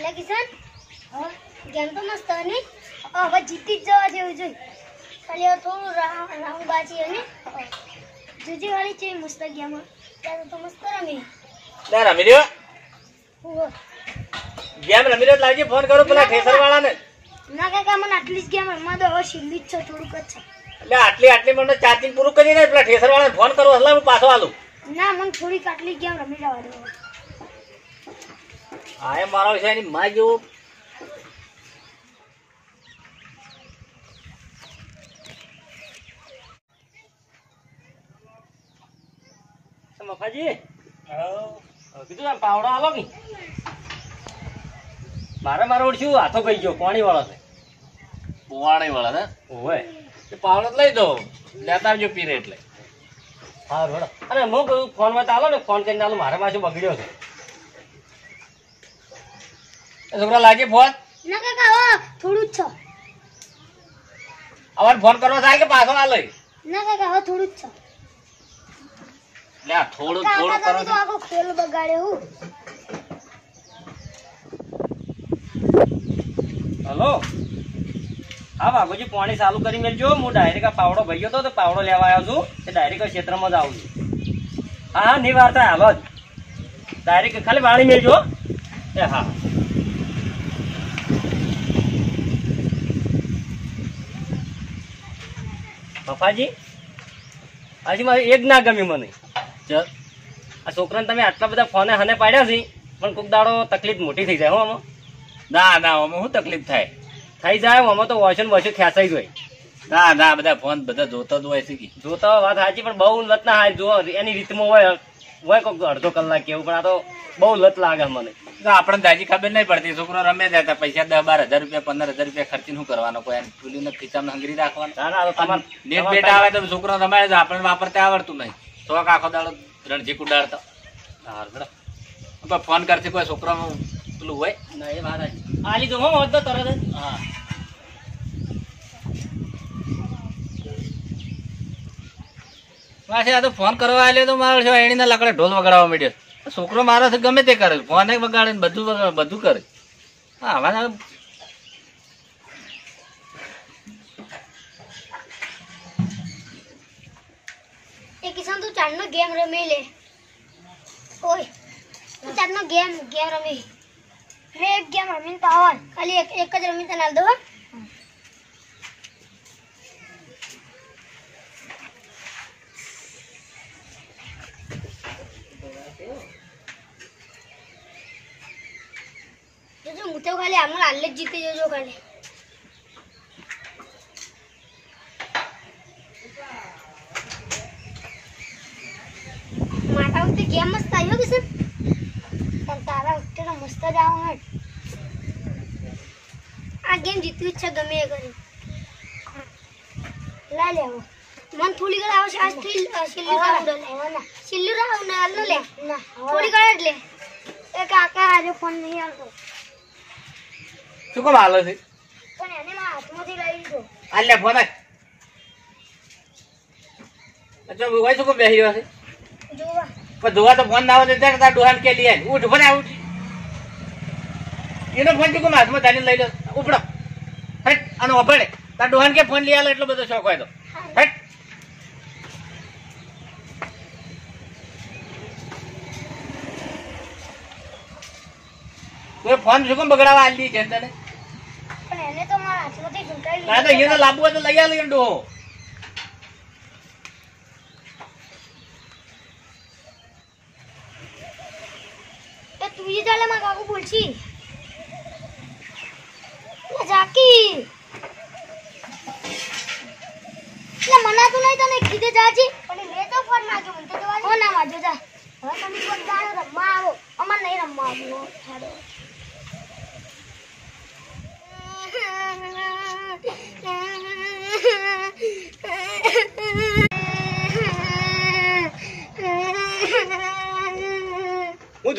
એટલે કિશન. ગેમ તો મસ્ત ને હવે જીતી જ જવા જેવું જોઈ ખાલી હવે થોડું રાઉન્ડ બાજી અને જુજી વાળી છે મસ્ત ગેમ. ત્યારે તો મસ્ત રમી. ના રમી રહ્યો? ગેમ રમી રહ્યો લાવજે ફોન કરો પેલા ઠેસર વાળાને ના કાકા મને આટલી જ ગેમ રમવા દો. હવે છેલ્લી જ છે થોડુંક જ છે. એટલે આટલી આટલી મને ચાર્જિંગ પૂરું કરી દે પેલા ઠેસર વાળાને ફોન કરો એટલે હું પાછો આલું ના મને થોડીક આટલી ગેમ રમી જવા દો. હા એ મારો છે એની માં જેવું. મફાજી? કીધું આમ પાવડો આલો કે? મારે મારો ઓળખ્યું હાથો કઈ ગયો પાણી વાળો છે. પોવાણી વાળા ને એ પાવડો લઈ દો. લેતા આવજો પીરે એટલે. હા રોડો અરે હું કહું ફોનમાં આલો ને ફોન કરીને આલો મારે પાછું બગડ્યો છે. છોકરા લાગે ફોન? ના કાકા હવે થોડું જ છે. અમારે ફોન કરવો થાય કે પાછો આ લઈ? ના કાકા હવે થોડું જ છે. લે થોડું થોડું કરો તો આખો ખેલ બગાડ્યો હું. હલો? હા બાબુજી પાણી ચાલુ કરી મેલજો. હું ડાયરેક્ટ આ પાવડો ભાઈ હતો તો પાવડો લેવા આવ્યો છું. તે ડાયરેક્ટ ક્ષેત્રમાં જ આવું છું. હા હા નહીં વાર્તા હાલો જ. ડાયરેક્ટ ખાલી વાળી મેલજો એ હા. પપ્પાજી હજી મારે એક ના ગમ્યું મને. ચલ આ છોકરાને તમે આટલા બધા ફોને હને પાડ્યા છે પણ કોઈક દાડો તકલીફ મોટી થઈ જાય હો આમાં. ના ના આમાં શું તકલીફ થાય? થઈ જાય આમાં તો વોશન વોશન ખેંચાઈ જાય ના ના બધા ફોન બધા જોતા જ હોય છે જોતા હોય વાત સાચી પણ બહુ લત ના હાય જો એની રીતમાં હોય હોય કોઈક અડધો કલાક કેવું પણ આ તો બહુ લત લાગે મને. આપણને દાજી ખબર નહીં પડતી. છોકરો રમે જતા પૈસા દસ બાર હજાર રૂપિયા પંદર હજાર રૂપિયા ખર્ચી શું કરવાનો? કોઈ પેલીને ખીચામાં હંગરી રાખવાનો? ના ના આ નેટ બેટ આવે તો છોકરો રમાય છે આપણને વાપરતા આવડતું નહીં. શોખ આખો દાડો રણજી. કોઈ ફોન કરશે કોઈ છોકરો પેલું હોય? ના એ વાત સાચી. આ લીધું હો હોત તો તરત. હા. પાછી આ તો ફોન કરવા આવ્યો તો મારો છે એણીના લાકડે ઢોલ વગાડવા માંડ્યો. છોકરો મારો ગમે તે કરે. ફોને વગાડે ને બધું વગાડે, બધું કરે. હા ગેમ રમી લે. ઓય, તું ચાંદનો ગેમ ગેમ રમી. મેં એક ગેમ રમીને આવન ખાલી એક એક જ રમી તને નાલ દો હો. તો ખાલી આમાં હાલ જ જીતી જજો ખાલી મારા વખતે કેમ મસ્ત આવ્યો કે સર તારા વખતે મસ્ત જ આવો હટ આ ગેમ જીતવી જ છે ગમે એ કરી લા લેવો મન થોડી ઘર આવશે આજથી છેલ્લી રાઉન્ડ લે છેલ્લી રાઉન્ડ લે થોડી ઘર જ લે એ કાકા આજે ફોન નહીં આવતો શું કામ હાલો છે? પણ એને મારા હાથમાંથી લઈ લીધો. આ લે ફોન અચ્છા ભાઈ શું કામ રહ્યો છે? જોવા. પણ તો ફોન ના આવે તો તાર ડોહાન કે લઈ ઉઠ ભલે ઉઠ. એનો ફોન શું કામ હાથમાં તારી લઈ લો? ઉપડો. હટ આનો ઓભળે તાર ડોહાન કે ફોન લઈ આલો એટલો બધો શોખ હોય તો. હટ. તું ફોન શું કામ બગડાવા આલી છે તને એને તો મારા હાથમાંથી ઝૂંટાઈ ના તો એને લાંબુ તો લઈ આવ્યો એનો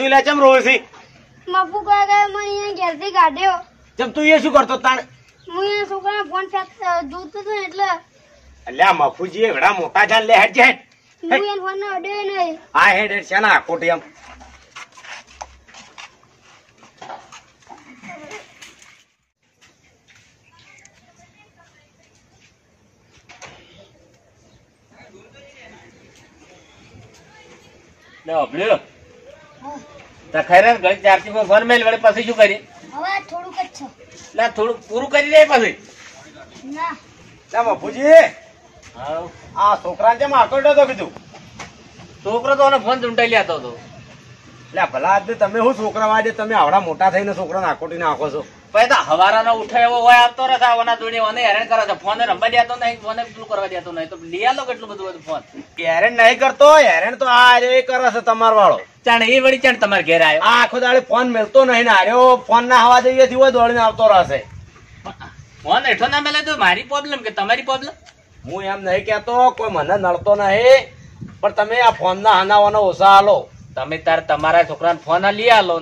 તું લે ચમ રોસી મફુ કહે કે મને એ ઘેરથી કાઢ્યો. ચમ તું એ શું કરતો તાણ? હું એ છોકરા ફોન ફેંક દૂધ તો એટલે એટલે આ મફુજી એવડા મોટા જાન લે હેડ જાય હું એ ફોન ને અડે નહીં. આ હેડ હેડ છે ને આખોટી એમ લે અભલે. ખરે ઘડી ચારથી ફોન મેલ વળી પછી શું કરી હવે થોડુંક જ છે. પૂરું કરી દે પછી. ના. લે બાપુજી. હા આ છોકરાને કેમ આકર્યો તો કીધું. છોકરો તો ફોન ચૂંટાઈ લેતો હતો. એટલે ભલા તમે શું છોકરા વાજે તમે આવડા મોટા થઈને છોકરાને આકોટી નાખો છો. પછી તો હવારાનો ઉઠે એવો હોય આવતો રહેશે આવવાના જોડે મને હેરાન કરે છે. ફોન રમવા દેતો નહીં ફોન પેલું કરવા દેતો નહીં. તો લઈ આલો કેટલું બધું બધું ફોન. હેરાન નહીં કરતો હેરાન તો આ રે કરે છે તમારો વાળો. ચાણ એ વળી ચાણ તમારે ઘેર આવ્યો. આ આખો દાડે ફોન મળતો નહીં ને અરે ફોન ના હવા જઈએ થી દોડીને આવતો રહેશે. ફોન હેઠો ના મેલે તો મારી પ્રોબ્લેમ કે તમારી પ્રોબ્લેમ હું એમ નહીં કેતો કોઈ મને નડતો નહીં. પણ તમે આ ફોન ના હનાવાનો ઓછા હાલો તમે તાર તમારા છોકરાને ફોન લઈ આલો.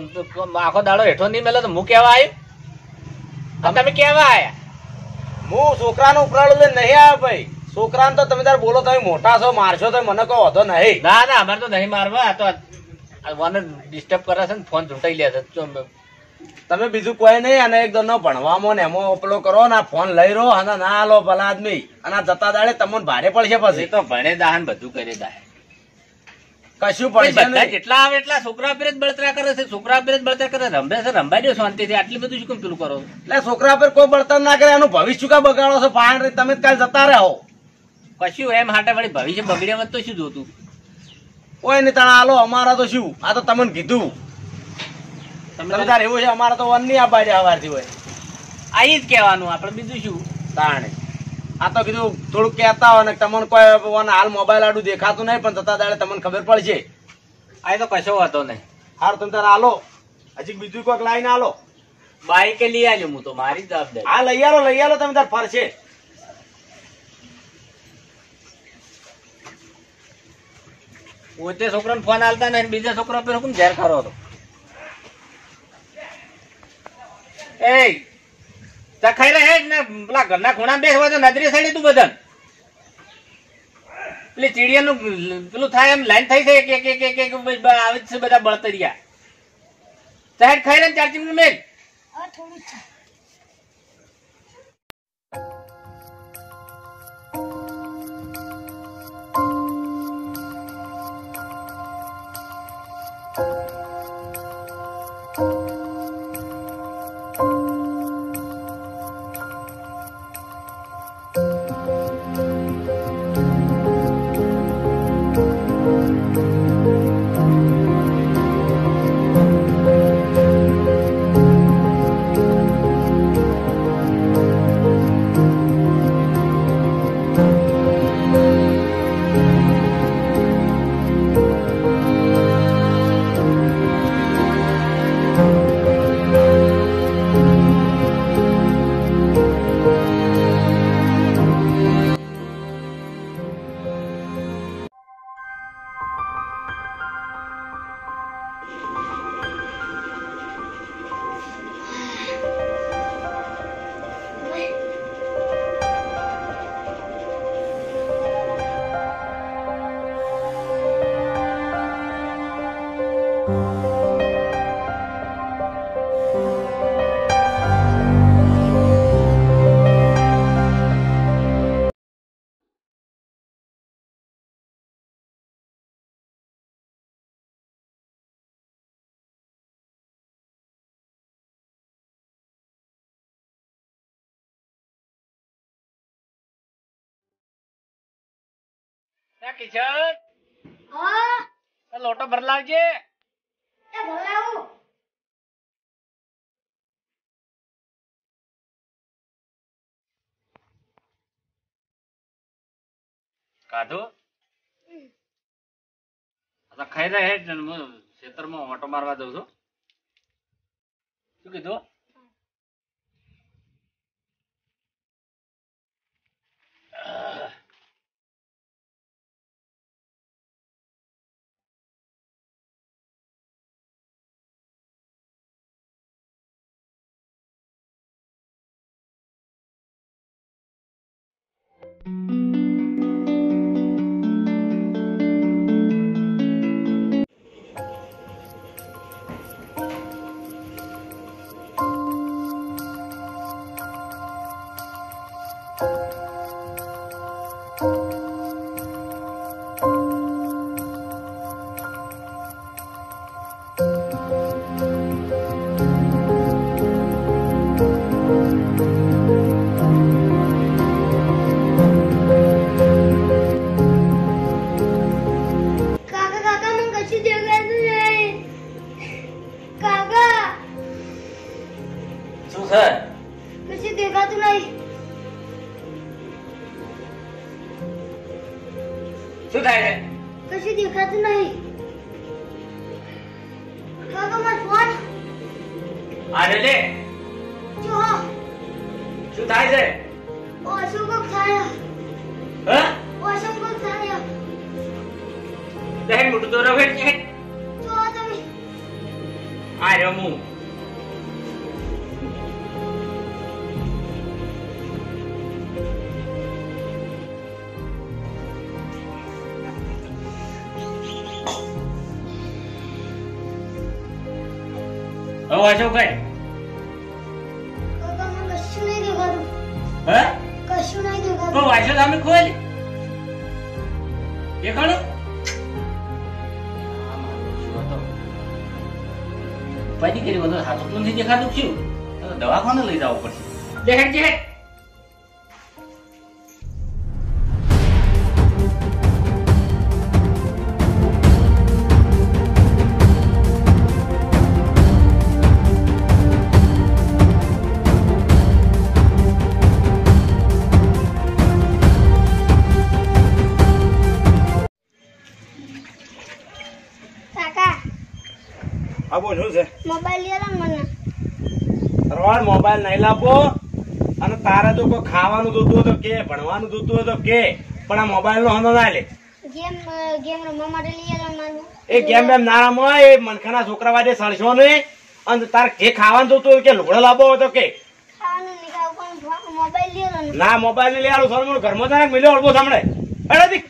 આખો દાડો હેઠો નહીં મેલે તો હું કેવા આવ્યો તમે કેવા આયા? હું છોકરાનું ઉપરાળું નહીં આવ્યો ભાઈ. છોકરાને તો તમે તાર બોલો તમે મોટા છો મારશો તો મને કોઈ વધો નહીં. ના ના અમારે તો નહીં મારવા. આ તો મને ડિસ્ટર્બ કરે છે ને ફોન ચૂંટાઈ લે છે. તમે બીજું કોઈ નહીં અને એક દોનો ભણવામાં ને એમાં ઓપલો કરો ને ફોન લઈ રહો અને ના લો ભલા આદમી. અને જતા દાડે તમને ભારે પડશે પછી. તો ભણે દાહન બધું કરે દાહે. કશું પણ પડશે નહીં. જેટલા આવે એટલા છોકરા પર જ બળતરા કરે છે છોકરા પર જ બળતરા કરે રમે છે રંભાઈ દો શાંતિથી. આટલી બધું શું કેમ પેલું કરો? એટલે છોકરા પર કોઈ બળતર ના કરે એનું ભવિષ્ય કા બગાડો છો? પાણી તમે જ કાલ જતા રહો. કશું એમ હાટે વળી ભવિષ્ય બગડ્યા તો શું જોતું? કોઈ નહીં તાણા હાલો અમારા તો શું? આ તો તમને કીધું. તમે તમે તાર એવું છે અમારા તો વન નહીં આ બાજુ હવારથી હોય. આઈ જ કહેવાનું આપણે બીજું શું? તાણે. આ તો કીધું થોડુંક કહેતા હોય ને તમને કોઈ વન હાલ મોબાઈલ આડું દેખાતું નહીં પણ તથા દાડે તમને ખબર પડશે. આ તો કશો હતો નહીં. હાર તમે તારે હાલો. હજી બીજું કોઈક લાઈને હાલો. બાઈકે લઈ આવ્યો હું તો મારી જ જવાબદારી. હા લઈ આવો લઈ આવો તમે તાર ફરશે. પોતે છોકરાને ફોન આલતા નહીં, બીજા છોકરા પર હું ઝેર ખરો હતો? એ ચખાઈ રહે ને, પેલા ઘરના ખૂણા બેસવા તો નજરી સડી તું બધાને. પેલી ચીડિયાનું, પેલું થાય એમ લાઈન થઈ છે કે કે કે આવે છે બધા બળતરિયા. સાહેબ ખાઈ ને ચાર્જિંગ મેલ. હવે થોડું જ ના કિશન. હા? લોટો ભર લાવજે. ભર લાવું. કાઢું ખાઈ રહ્યા હેડ હું ખેતરમાં ઓટો મારવા જઉં છું. શું કીધું? Ugh. અરે લે જો હા શું થાય છે ઓછું કોક થાય હા ઓછું કોક થાય દેખ મોટું તો રવે છે જો તમે આ રમું હવે વાંચો વાંચો તમે ખોલ. દેખાડો ઉપાધિ કરી, બધું હાથું નથી દેખાતું શું? દવાખાને લઈ જવું પડશે. દેખાડ છે હા બોલ શું છે? મોબાઈલ લઈ મને. રોડ મોબાઈલ નહીં લાવવો અને તારે જો કોઈ ખાવાનું જોતું હોય તો કે ભણવાનું જોતું હોય તો કે. પણ આ મોબાઈલ નો હંધો ના લે. ગેમ રમવા માટે એ ગેમ બેમ ના રમો એ મનખાના છોકરા વાજે સળશો નહીં. અને તારે કે ખાવાનું જોતું હોય કે લુગડો લાવવો હોય તો કે. ને મોબાઈલ લઈ આવું થોડું ઘરમાં તારે મિલ્યો અડબો સાંભળે. અરે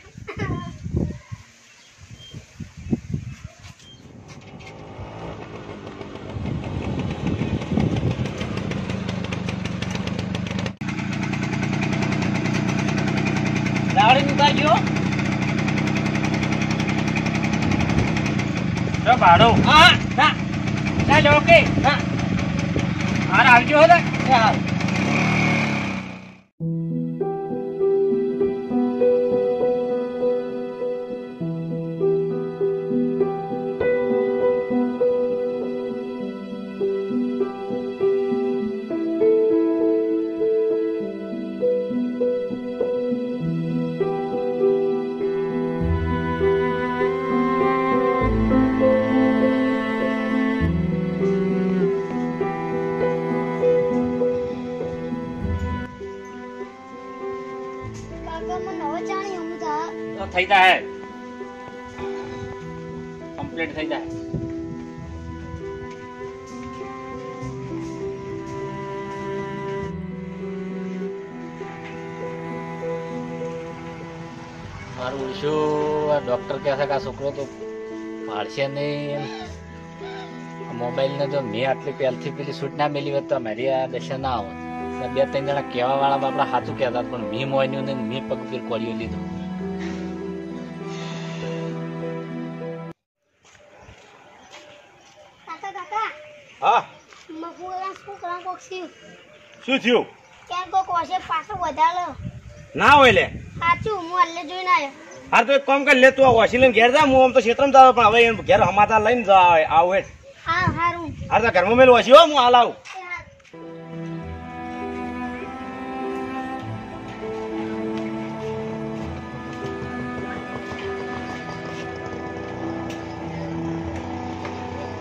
ભાડો હા ના ના ઓકે. હા. હાર આવજો હો હા. મારું શું આ ડોક્ટર કહે છે કે આ છોકરો તો પાડશે નહીં. મોબાઈલને જો મેં આટલી પહેલથી પેલી છૂટ ના મેલી હોત તો મારી આ દશા ના આવત ને બે ત્રણ જણા કહેવા વાળા આપણા સાચું કહેતા પણ મેં મોન્યું ને મેં પગ પીર કોળિયો લીધો. કાકા કાકા. હા? શું થયું? ક્યાંક કોક વર્ષે પાછું વધારે? ના હોય લે. સાચું હું અલ્લે જોઈને આવ્યો. હા તો એક કામ કરી લે તું આ લઈને ઘેર જા હું આમ તો ક્ષેત્રમાં જાવ પણ હવે એને ઘેર હમાતા લઈને જા આવું હા. હારું હા તો ઘરમાં મેલું વસી હો હું હાલ આવું.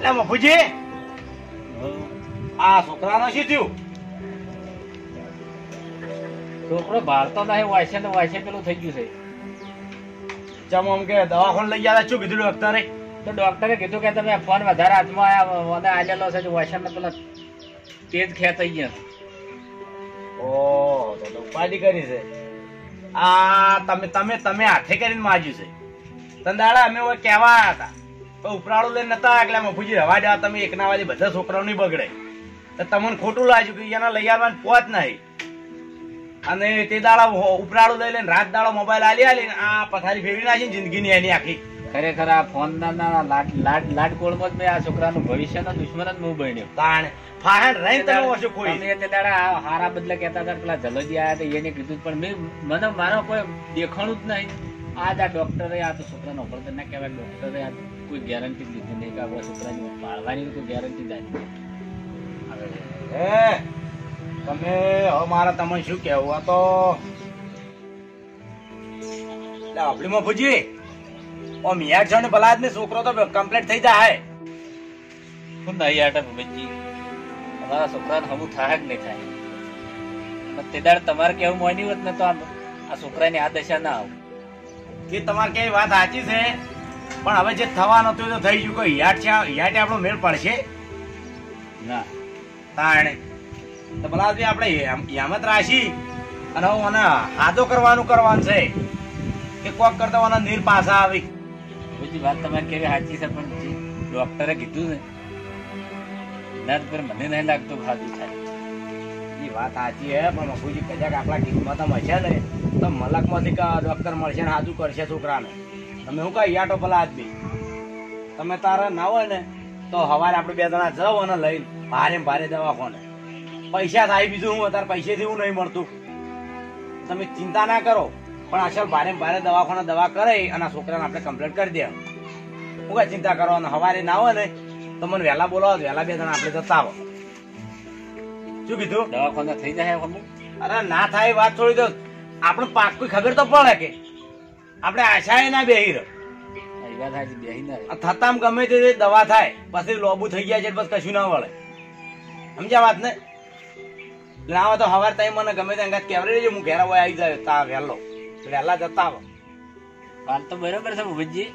લે મફુજી. આ છોકરાનો શું થયું? છોકરો ભારતો ના વાયસે ને વાયસે પેલું થઈ ગયું છે. ચમ આમ કે દવાખાને લઈ ગયા શું કીધું ડોક્ટરે? તો ડોક્ટરે કીધું કે તમે ફોન વધારે હાથમાં આવ્યા મને આલેલો છે વાયસે ને પેલા તેજ ખેંચાઈ ગયા. ઓ તો ઉપાધિ કરી છે. આ તમે તમે તમે હાથે કરીને માજ્યું છે. તંદાળા અમે ઓય કહેવા હતા. તો ઉપરાળું લઈને નતા એટલે મફુજી રવા દેવા તમે એકના વાજે બધા છોકરાઓ નહીં બગડે. તો તમને ખોટું લાગ્યું કે એના લઈ આવવાની પહોંચ નહીં. અને તે દાડા ઉપરાળો લઈ લઈને રાત દાડો મોબાઈલ આલી આલી આ પથારી ફેરવી નાખી જિંદગીની એની આખી. ખરેખર આ ફોન ના ના લાટ લાટ લાડ કોળમાં જ મેં આ છોકરાનું ભવિષ્યનો દુશ્મન જ હું બન્યો. કારણ ફાહણ રહી તમે ઓછો કોઈ. તમે તે દાડા આ હારા બદલે કહેતા હતા પેલા જલોજી આવ્યા હતા એને કીધું પણ મેં મને મારો કોઈ દેખાણું જ નહીં. આજ આ ડોક્ટરે આ તો છોકરાનો ઓપરેશન ના કહેવાય ડોક્ટરે આ કોઈ ગેરંટી લીધી નહીં કે આ છોકરાની પાળવાની કોઈ ગેરંટી જ આપી. હે તમે હવે મારે તમને શું કહેવું? આ તો આપણીમાં ભૂજી. ઓ મિયા છે ને ભલા આદમી છોકરો તો કમ્પ્લીટ થઈ જાય. શું નહીં આટા ભૂપતજી અમારા છોકરાને હમું થાય જ નહીં થાય. તે દાડ તમારે કેવું મોની હોત ને તો આ આ છોકરાની આ દશા ના આવું. કે તમારે કઈ વાત સાચી છે? પણ હવે જે થવાનું હતું તો થઈ ગયું. કોઈ હિયાટ છે? હિયાટે આપણો મેળ પડશે? ના. તાણે તો ભલા આપણે યામત રાશી અને હું મને હાદો કરવાનું કરવાનું છે કે કોક કરતા મને નીર પાછા આવી. બધી વાત તમારી કેવી સાચી છે પણ ડોક્ટરે કીધું ને ના પર મને નહીં લાગતું ખાધું થાય. એ વાત સાચી હે પણ મફુજી કદાચ આપણા કિસ્મતમાં હશે ને તો મલકમાંથી ડોક્ટર મળશે ને હાજુ કરશે છોકરાને. તમે હું કહી યાટો ભલા આદમી. તમે તારા ના હોય ને તો હવારે આપણે બે જણા જવ અને લઈને ભારે ભારે ભારે દવાખાને. પૈસા થાય બીજું હું અત્યારે પૈસેથી હું નહીં મળતું. તમે ચિંતા ના કરો. પણ અસલ ભારે ભારે દવાખાના દવા કરે અને આ છોકરાને આપણે કમ્પ્લેટ કરી દે. હું કઈ ચિંતા કરો અને હવારે ના હોય ને તો મને વહેલા બોલાવો વહેલા બે જણા આપણે જતા આવો. શું કીધું? દવાખાના થઈ જાય અરે ના થાય વાત થોડી તો આપણે કોઈ ખબર તો પડે કે. આપણે આશાએ ના બેહી રહ્યો. થતામ ગમે તે દવા થાય પછી લોબુ થઈ ગયા છે પછી કશું ના વળે. સમજ્યા વાત ને? હોય તો હવાર time મને ગમે તે અંગાત કેવરે લેજો હું ઘેરા હોય આવી જાય તા વહેલો. વહેલા જતા આવો. વાત તો બરોબર છે ભૂપતજી.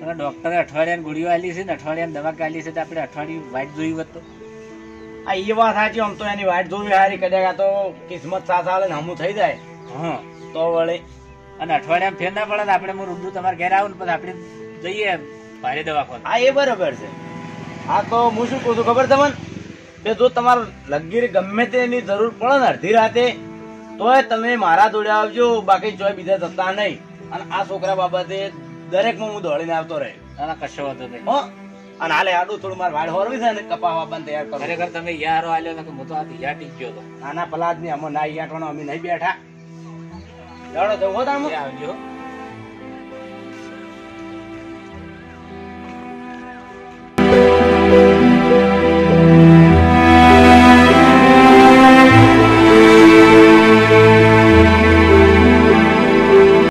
પણ ડોક્ટરે અઠવાડિયાની ગોળીઓ આલી છે ને અઠવાડિયાની દવા કાઢી છે તો આપણે અઠવાડિયું વાઇટ જોયું હોત તો. આ એ વાત સાચી આમ તો એની વાટ જોવી હારી કદાચ આ તો કિસ્મત સાથ આવે ને હમું થઈ જાય. હા. તો વળે. અને અઠવાડિયામાં ફેર ના પડે આપણે હું રૂબરૂ તમારે ઘેર આવું પછી આપણે જઈએ ભારે દવાખાને. હા એ બરોબર છે. હા તો હું શું કહું છું ખબર તમને? કે જો તમારે લગીર ગમે તેની જરૂર પડે ને અડધી રાતે તોય તમે મારા જોડે આવજો બાકી જોય બીજા થતા નહીં. અને આ છોકરા બાબતે દરેકમાં હું દોડીને આવતો રહે. ના ના કશો વાંધો નહીં. હો? અને હાલે આડું થોડું મારે વાડ હોરવી છે ને કપાવા બંધ તૈયાર કરો. ખરેખર તમે યારો આલ્યો ને કે હું તો આ યા ટીક ગયો હતો નાના પલાદની અમે ના યાટવાનો અમે નહીં બેઠા. જાડો તો તાણ એ આવજો.